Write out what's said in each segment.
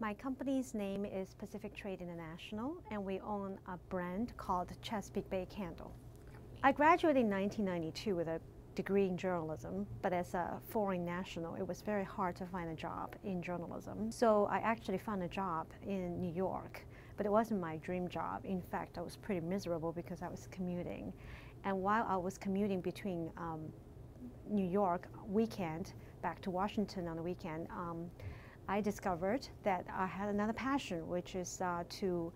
My company's name is Pacific Trade International, and we own a brand called Chesapeake Bay Candle. I graduated in 1992 with a degree in journalism, but as a foreign national, it was very hard to find a job in journalism. So I actually found a job in New York, but it wasn't my dream job. In fact, I was pretty miserable because I was commuting. And while I was commuting between um, New York weekend back to Washington on the weekend, um, I discovered that I had another passion, which is uh, to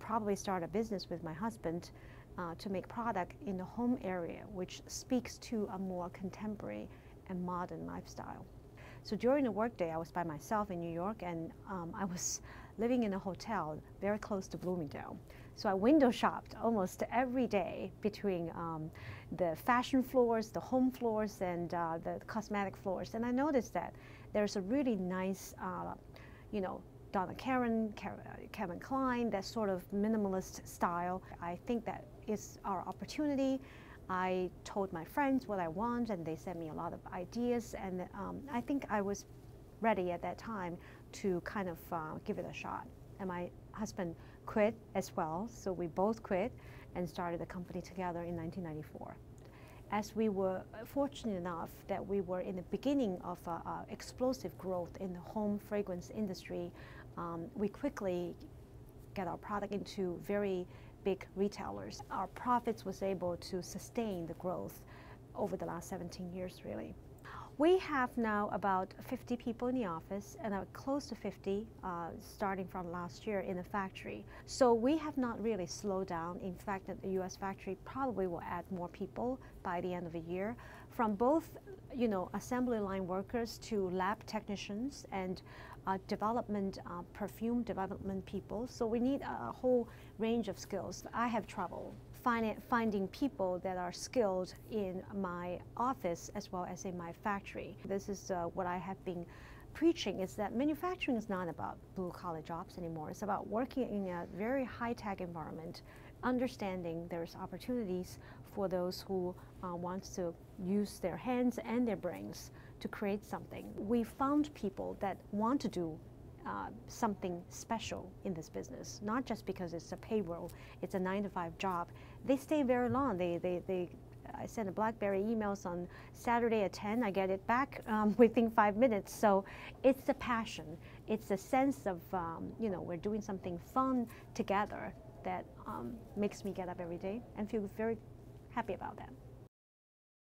probably start a business with my husband uh, to make product in the home area, which speaks to a more contemporary and modern lifestyle. So during the workday, I was by myself in New York, and um, I was living in a hotel very close to Bloomingdale. So I window shopped almost every day between um, the fashion floors, the home floors, and uh, the cosmetic floors. And I noticed that there's a really nice, uh, you know, Donna Karan, Calvin Klein, that sort of minimalist style. I think that is our opportunity. I told my friends what I want, and they sent me a lot of ideas. And um, I think I was ready at that time to kind of uh, give it a shot. And my husband quit as well, so we both quit and started the company together in 1994 as we were fortunate enough that we were in the beginning of uh, uh, explosive growth in the home fragrance industry, um, we quickly get our product into very big retailers. Our profits was able to sustain the growth over the last 17 years really. We have now about 50 people in the office and are close to 50 uh, starting from last year in the factory. So we have not really slowed down. In fact, the U.S. factory probably will add more people by the end of the year from both you know, assembly line workers to lab technicians and uh, development, uh, perfume development people. So we need a whole range of skills. I have trouble find, finding people that are skilled in my office as well as in my factory. This is uh, what I have been preaching is that manufacturing is not about blue collar jobs anymore. It's about working in a very high tech environment, understanding there's opportunities for those who uh, to use their hands and their brains to create something. We found people that want to do uh, something special in this business, not just because it's a payroll, it's a nine to five job. They stay very long. They, they, they, I send a BlackBerry emails on Saturday at 10, I get it back um, within five minutes. So it's the passion, it's the sense of, um, you know, we're doing something fun together that um, makes me get up every day and feel very happy about that.